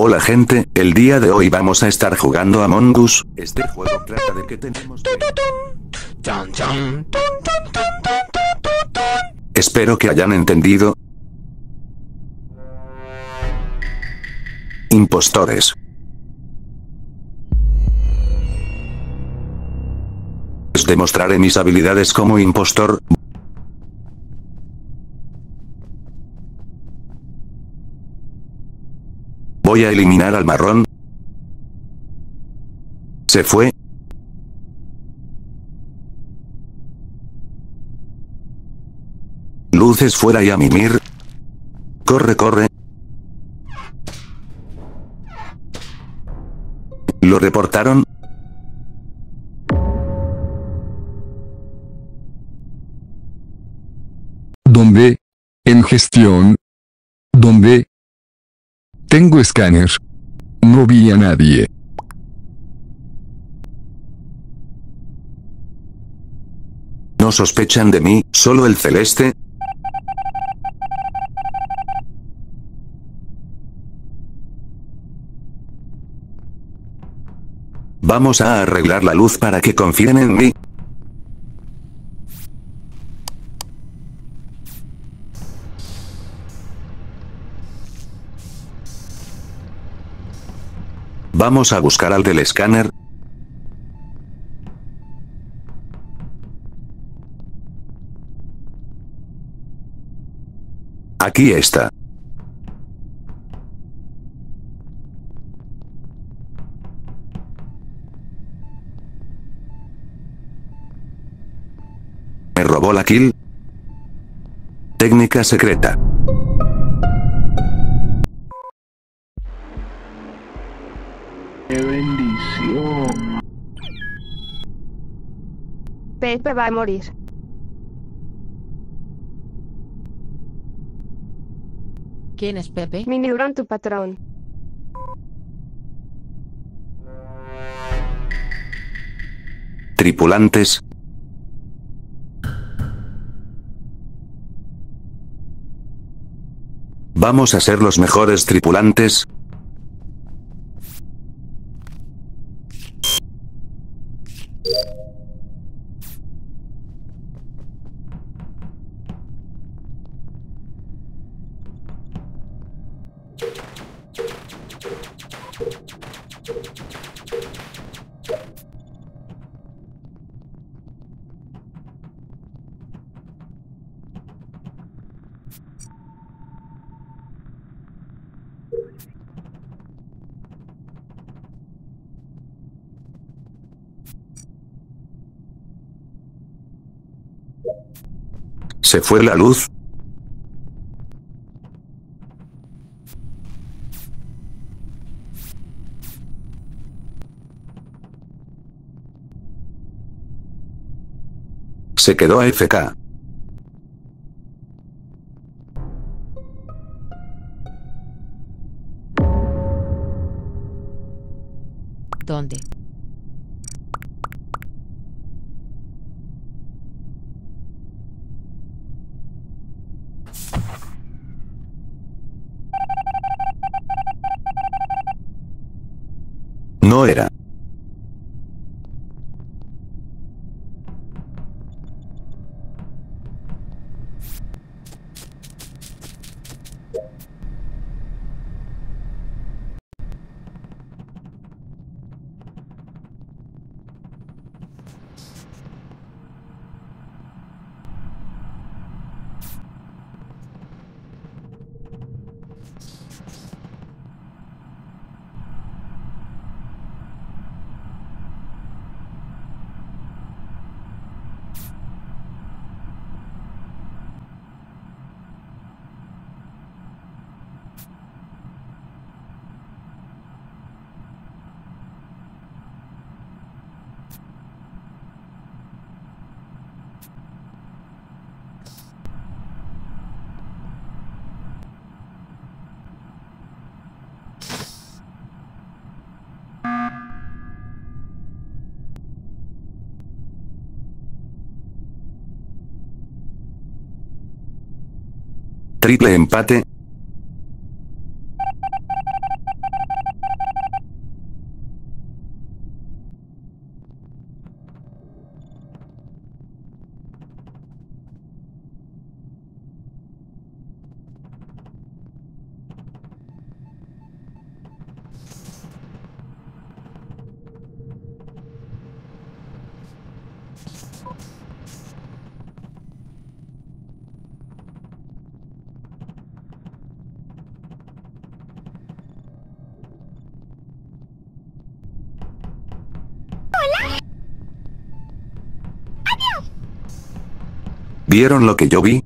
Hola gente, el día de hoy vamos a estar jugando a Mongus. Este juego trata de que tenemos. Espero que hayan entendido. Impostores. Demostraré mis habilidades como impostor. Voy a eliminar al marrón. Se fue. Luces fuera y a mimir. Corre, corre. ¿Lo reportaron? ¿Dónde? En gestión. ¿Dónde? Tengo escáner. No vi a nadie. No sospechan de mí, solo el celeste. Vamos a arreglar la luz para que confíen en mí. Vamos a buscar al del escáner. Aquí está. ¿Me robó la kill? Técnica secreta. Pepe va a morir. ¿Quién es Pepe? Mi neurón tu patrón. Tripulantes. Vamos a ser los mejores tripulantes. ¿Se fue la luz? Se quedó AFK. ¿Dónde? No era. Triple empate. ¿Vieron lo que yo vi?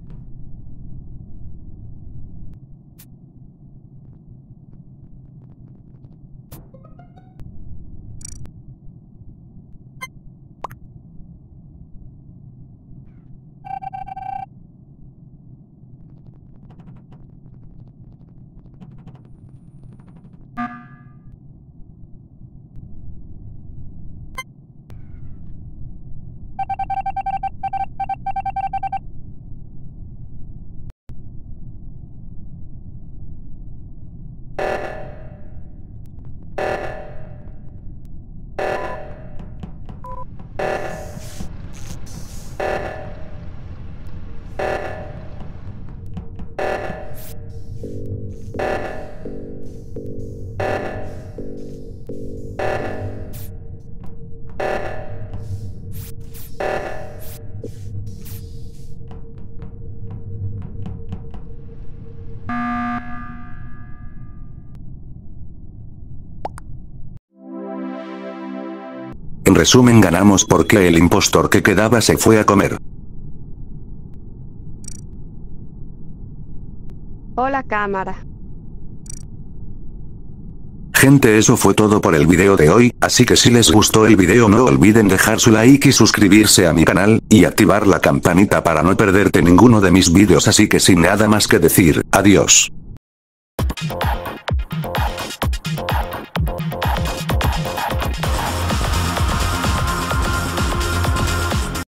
you. En resumen ganamos porque el impostor que quedaba se fue a comer. Hola cámara. Gente eso fue todo por el video de hoy, así que si les gustó el video no olviden dejar su like y suscribirse a mi canal, y activar la campanita para no perderte ninguno de mis vídeos así que sin nada más que decir, adiós.